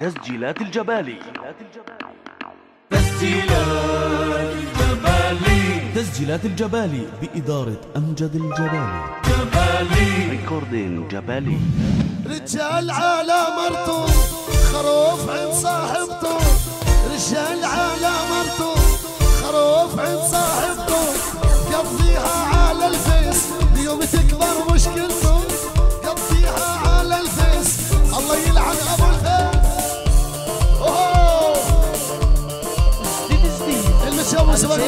تسجيلات الجبالي. تسجيلات الجبالي تسجيلات الجبالي بإدارة أمجد الجبالي. جبالي ريكوردين جبالي. رجال على مرته خروف عند صاحبته رجال على مرته خروف عند صاحبته قضيها يقول.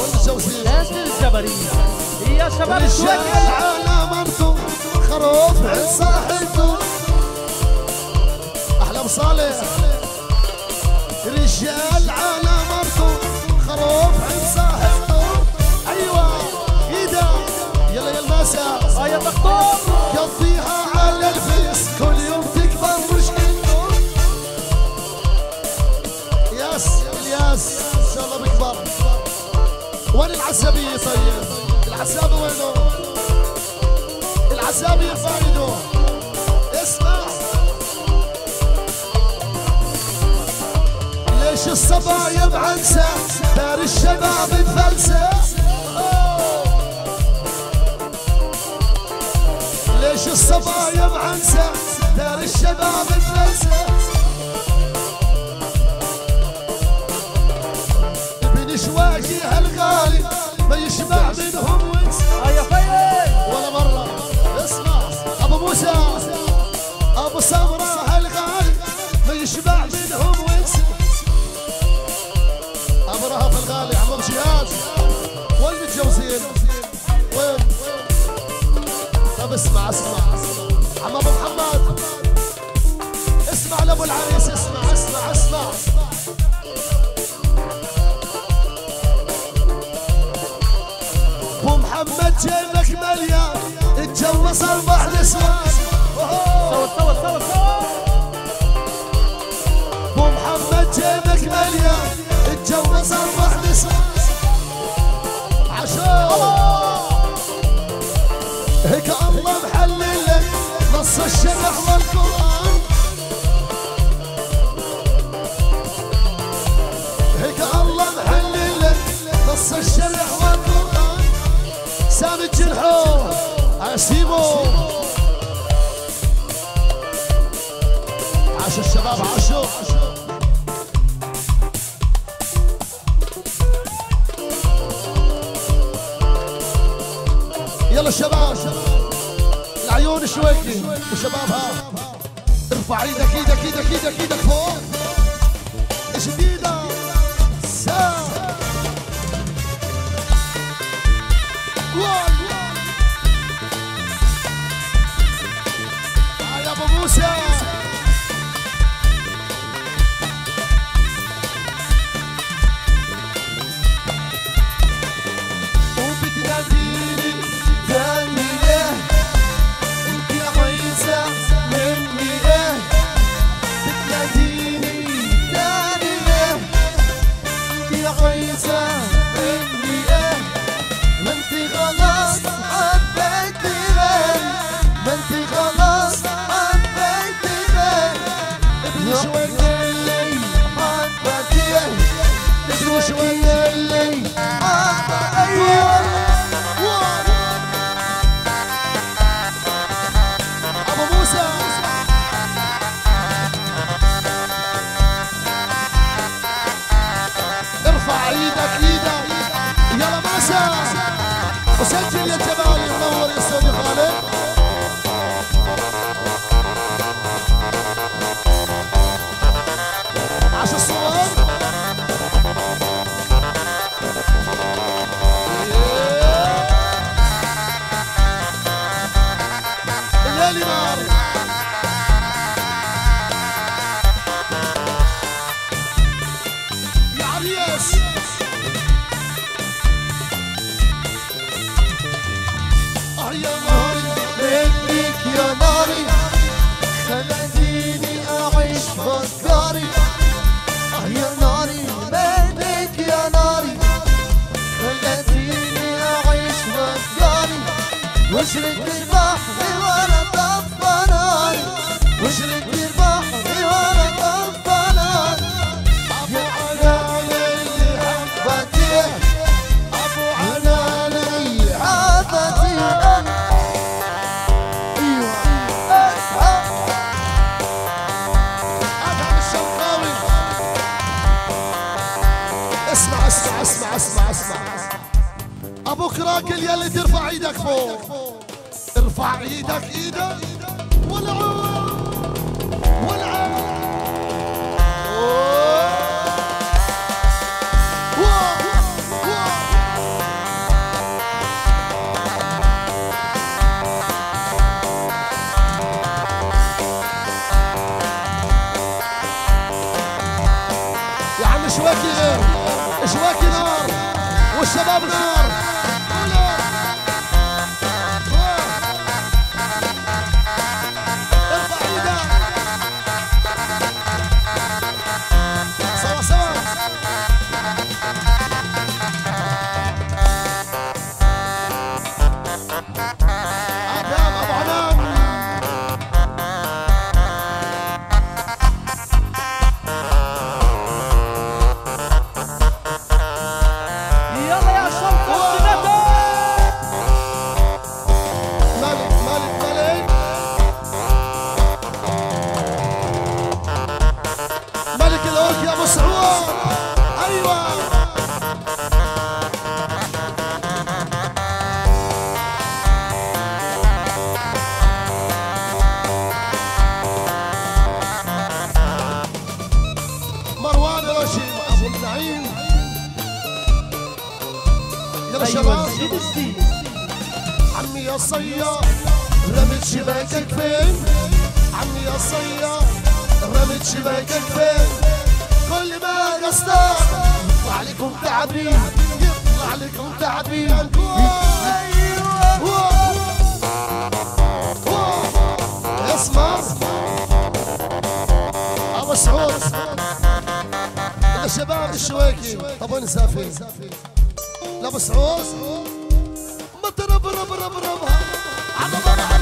والمتجوزين ناس الجبرية يا شباب رجال شوية على مرته خروف عند صاحبته أحلى مصالح رجال على مرته خروف عند صاحبته أيوه ايده يلا يا الماسة آه يا دكتور وين العسبية طيب العسابة وينه؟ العسابية فايده اسمع. ليش الصبايا معنسة دار الشباب مفلسة. ليش الصبايا معنسة دار الشباب مفلسة ابن شواقي هالغالي. يشبع منهم وانس آه يا فيل ولا مرة. اسمع أبو موسى. أبو سمرة هالغالي ما يشبع منهم أبو رهف الغالي عمو جهاز. وين متجوزين وين؟ طب اسمع اسمع عم أبو محمد. اسمع لأبو العريس اسمع اسمع اسمع. جيبك مليان اتجوز أربع نسوان سوا سوا سوا سوا أبو محمد جيبك مليان اتجوز أربع نسوان عشان هيك الله محلل لك نص الشرع والقرآن. هيك الله محلل لك نص الشرع والقرآن. سامي الجرحون اسيبو عاشوا الشباب عاشوا. يلا الشباب العيون شويكي وشبابها ارفع إيدك إيدك إيدك إيدك إيدك فوق. جديدة؟ سام وسجل يا جمال منور يا أستاذ خالد إيدك إيدك شباب السيد عمي يا صياد رمت شباكك فين؟ عمي يا صياد رمت شباكك فين؟ كل ما قصدك يطلع لكم تعبين يطلع لكم تعبين أيوه. اسمع. أبو سعود. الشباب الشويكي طب وين نسافر لأبو سعود. প্রভা আগমন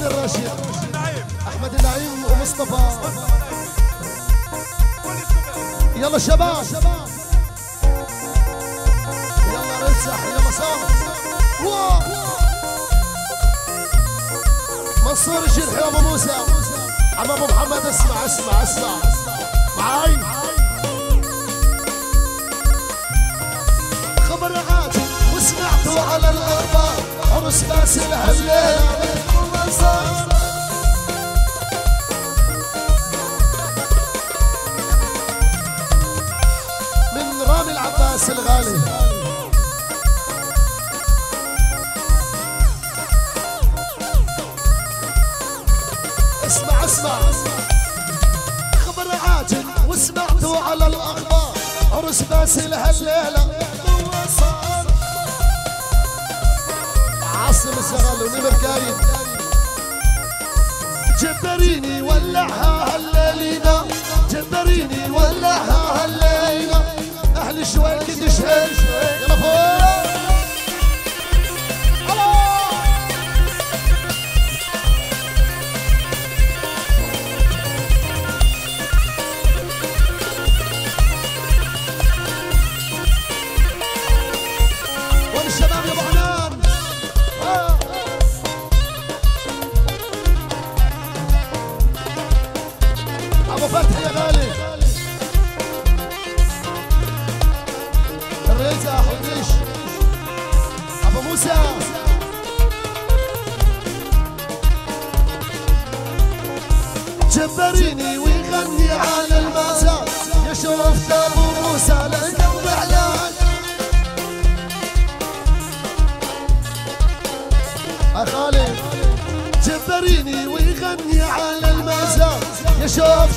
مروان الراشد أحمد النعيم ومصطفى. يلا شباب. يلا رزح يلا واو. منصور الجرح يا ابو موسى. عم أبو محمد اسمع اسمع اسمع. معاي. خبر عادي وسمعتوا على الاخبار عرس باسل هالليل من رامي العباس الغالي. اسمع اسمع. خبر عاجل وسمعتوا على الأخبار. عرس باسل هالليله عاصم الزغل ونمر قايد جبريني ولعها هالليلة جبريني ولعها هالليلة أهل شوي كد شهي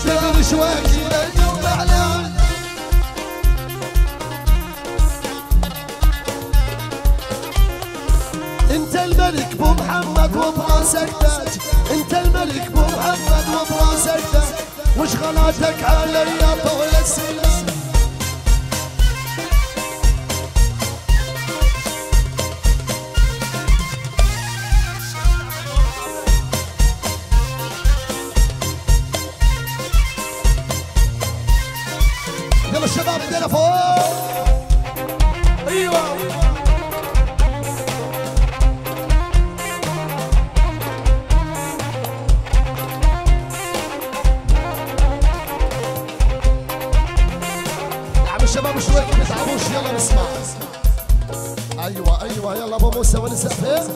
يا تبن شواكي لقلب علاج انت الملك بو محمد وبراسك تاج انت الملك بو محمد وبراسك تاج وش غلاتك علي طول السنين الشباب شوي. ما تتعبوش يلا نسمع. أيوه أيوه يلا ابو موسى ونسقف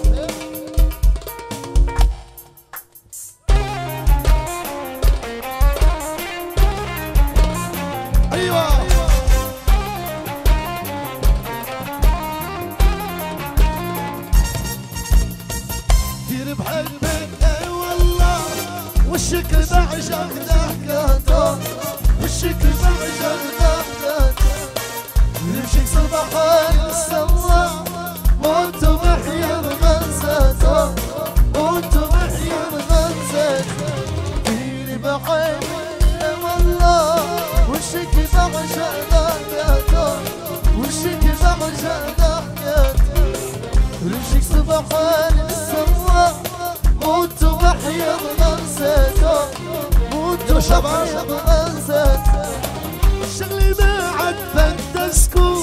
موت وحيا بغزته شغلي ما عاد بدي اسكت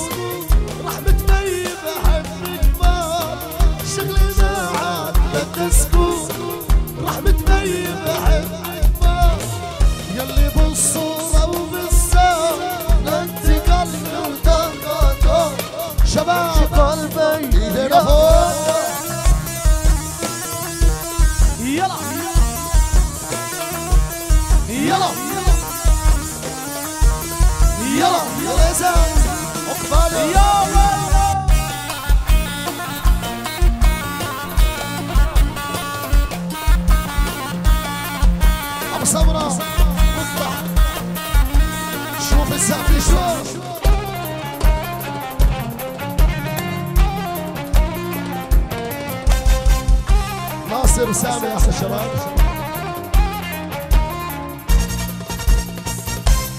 ناصر وسامي يا أخي الشباب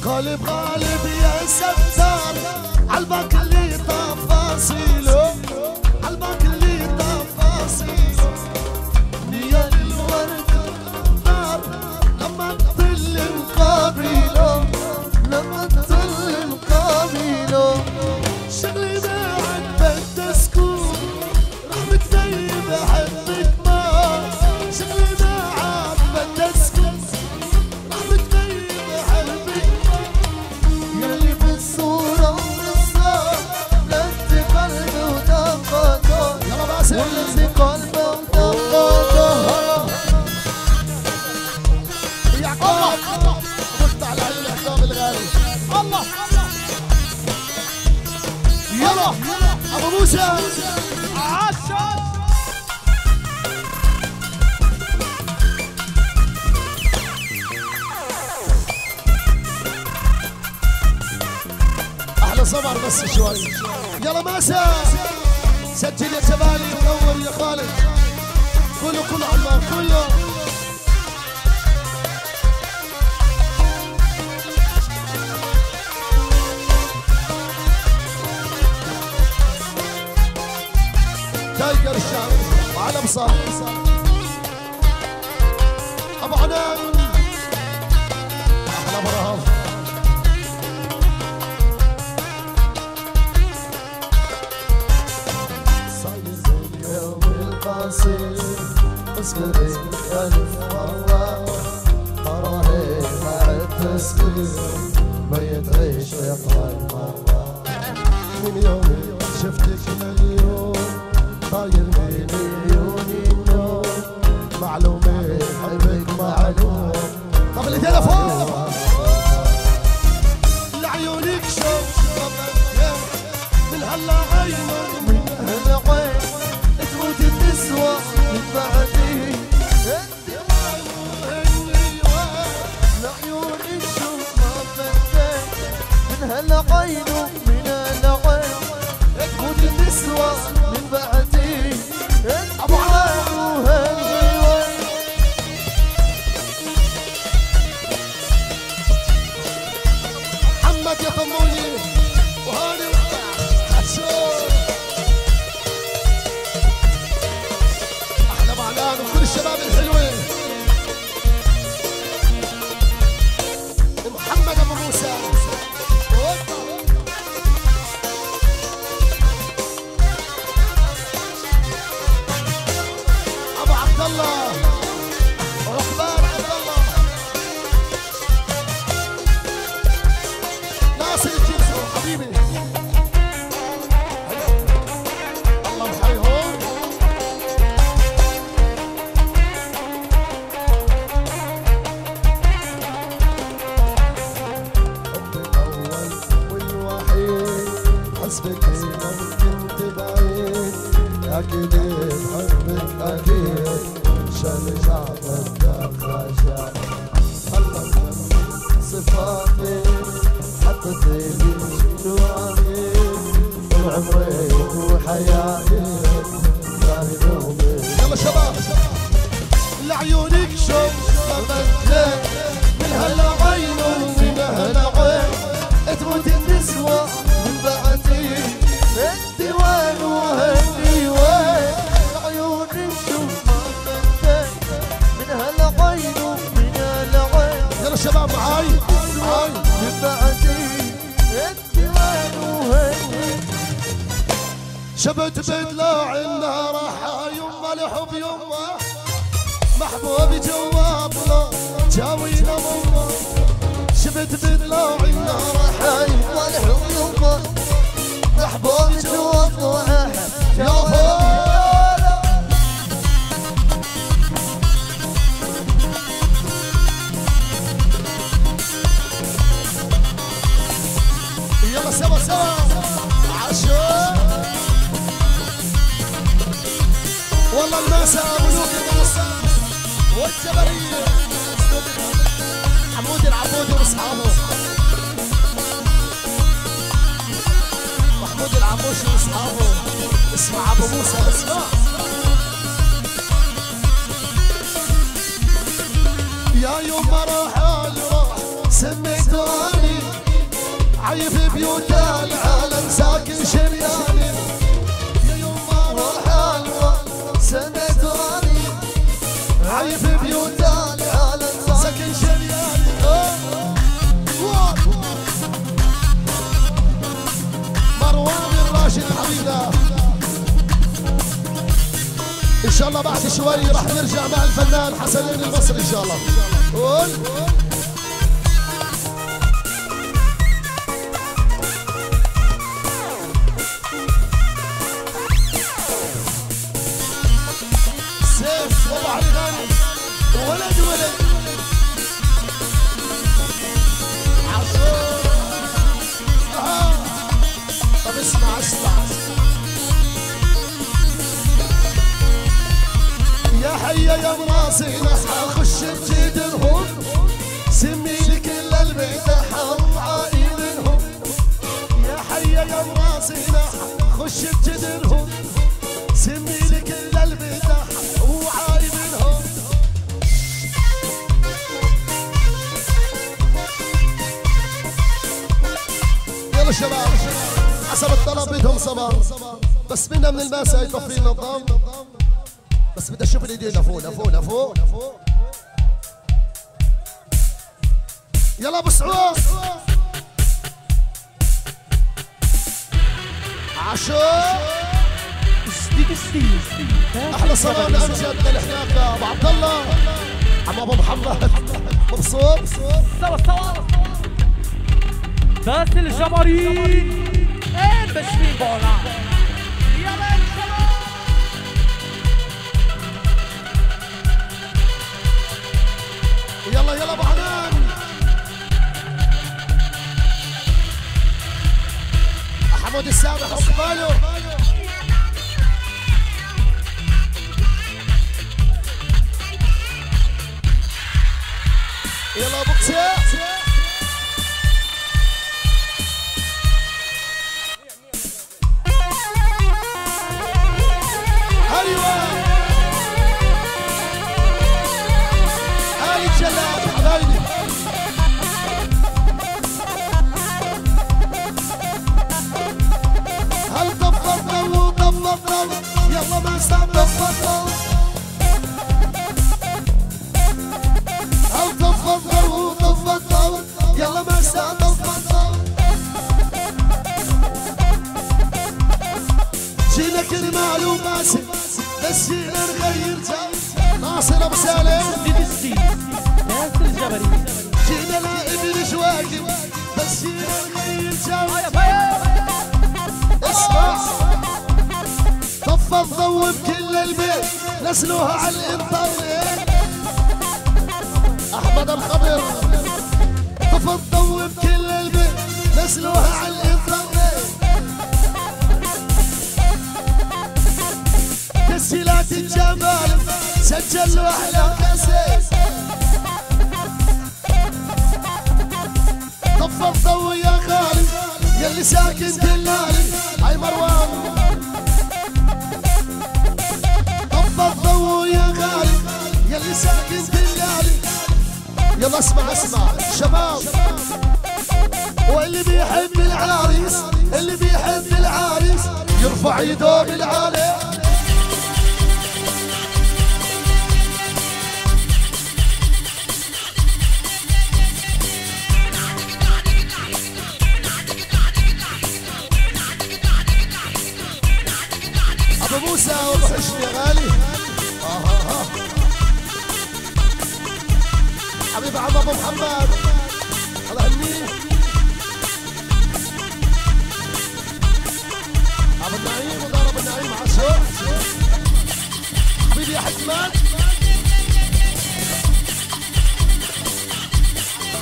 قالب غالب يا ستار عالباك اللي تفاصيله أبو موسى. أحلى صبر بس شوي. يلا ماسة سجل يا شبالي ونور يا خالد. كله كله عمار كله. على صار ابو عنان أحلى برهان صاير اليوم القصير اصبر الف والله تراهي مع التسكير ما يتعيش يطلع مره من يوم شفتك مليون. طاير من عيوني النور معلوم الشوق والله الماسة ملوك الماسة والجبرية حمود العبودي وأصحابه. محمود العبوشي وأصحابه. اسمع أبو موسى اسمع. يا يوم راح الروح سميته عيب بيوت العالم ساكن شرياني يا يما وحلوة سند راني عيب بيوت العالم ساكن شرياني مروان الراشد حبيبنا. إن شاء الله بعد شوي راح نرجع مع الفنان حسن البصري إن شاء الله. قول. يلا أبو سعود. عشو أحلى صلاة امجد للحناك يا أبو عبد الله. عم أبو محمد. مبسوط. سوا سوا بس الجمارين إيه بشري بولا. يلا يلا أبو حنان حمود السابق عقباله يلا ابو كسير أيوه تسجيلات الجمال سجلوا أحلى كاسيت طفى الضوء يا غالي يلي ساكن دلالي هاي مروان طفى الضوء يا غالي يلي ساكن دلالي يلا اسمع اسمع شباب واللي بيحب العريس اللي بيحب العريس يرفع يده بالعالي موسى وابو حشمي يا غالي آه آه. حبيب عم أبو محمد الله يهنيه ابو النعيم ابو النعيم عاشو حبيبي يا حكمان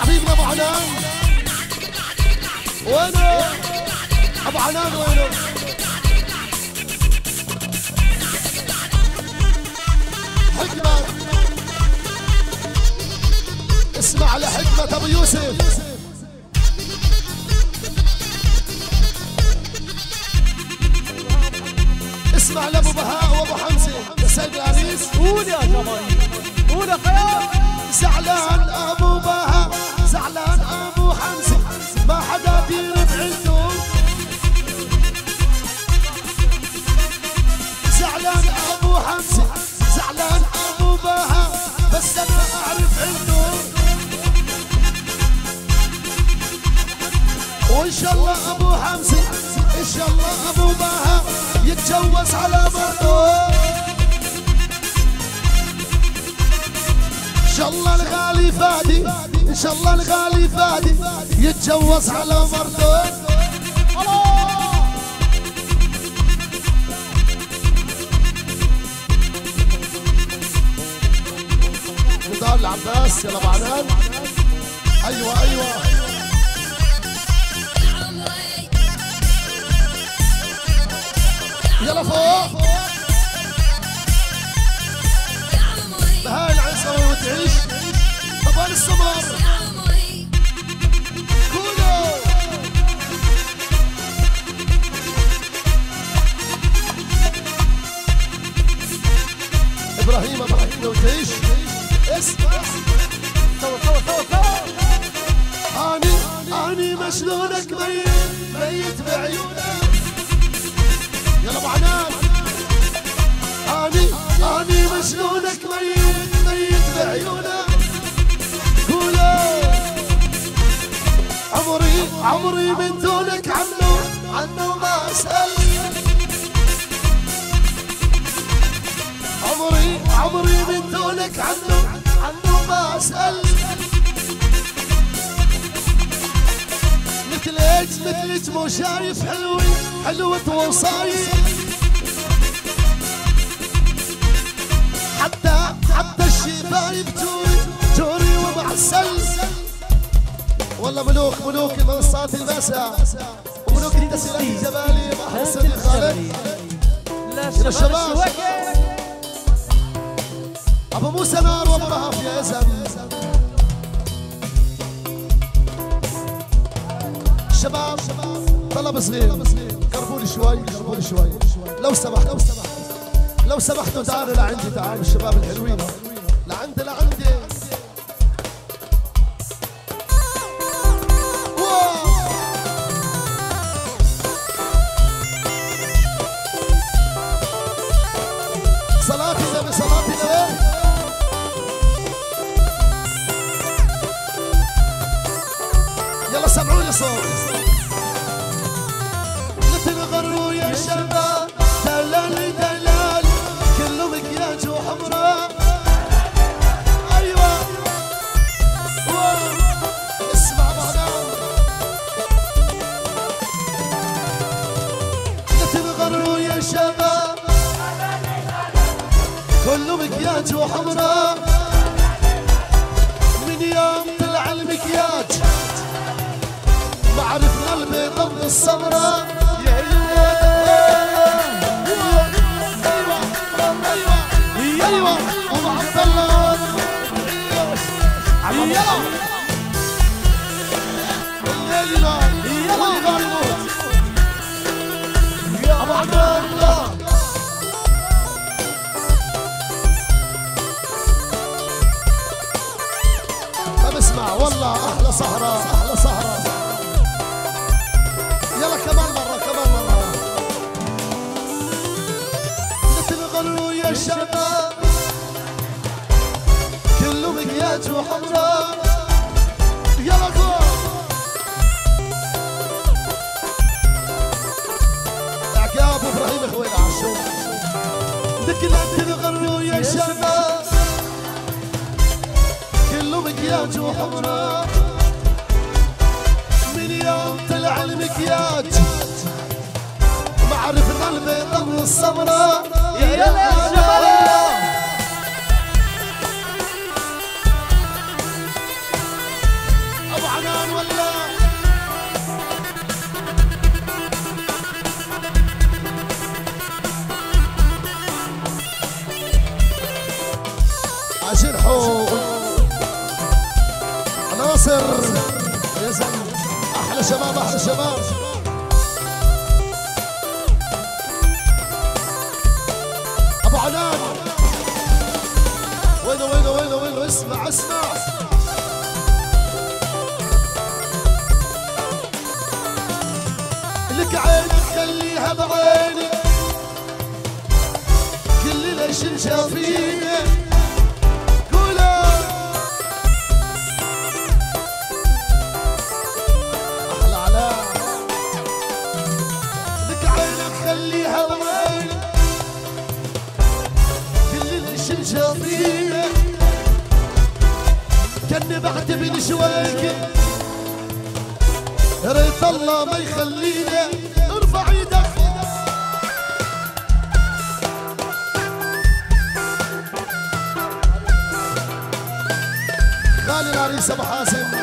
حبيبنا ابو عنان وينه ابو عنان وينه اسمع لحكمة أبو يوسف. اسمع لأبو بهاء وأبو حمزة. يا سيد العريس قول يا جمارين قول يا خيال زعلان أبو بهاء. زعلان وان شاء الله أبو حمزة إن شاء الله أبو بهاء يتجوز على مرته. إن شاء الله الغالي فادي إن شاء الله الغالي فادي يتجوز على مرته. نضال العباس يلا بعدان أيوه أيوه. يلا فوق. بهاي العنصرية وتعيش طبال السمر. كولو إبراهيم إبراهيم وتعيش اسمع. ثور ثور ثور ثور أني أني مشلونك ميت ميت بعيونك. اني اني مشلونك ميت ميت بعيونك. قولوا عمري عمري من دونك عنه عنه ما أسأل. عمري عمري من دونك عنه عنه ما أسأل. مثلك مثلك مو شايف حلوي. حلوة وصايف حتى حتى الشبايب جوري جوري ومعسل. والله ملوك ملوك منصات المساء وملوك التسليات الجبالي مع حسن خالد لا الشباب. شباب أبو موسى نار وابو رهف يا زلمه شباب طلب صغير. قربوا لي شوي قربوا لي شوي. لو سمحت لو سمحت. لو سمحتوا تعالوا لعندي تعالوا الشباب الحلوين. لعندي لعندي. غرو يا شباب كله مكياج وحمراء من يوم طلع المكياج ما عرفنا البيضة من السمراء أيوه أيوه أيوه ابو عبد الله يلا الليل نار واللي سهرة أحلى سهرة. يلا كمان مرة كمان مثل غلو يا شباب. كله مكياج وحمراء يلا قول عقاب إبراهيم خويل عاشور مثل غلو يا شباب. كله مكياج وحمراء عرفنا البيضة من السمراء يلا يا شباب. شباب أحلى شباب. أبو عنان. وينه وينه وينه وينه؟ اسمع اسمع. لك عين خليها بعيني. كل ليش شافيني. شويك. يا ريت الله ما يخلينا ارفع إيدك. غالي العريس أبو حاسم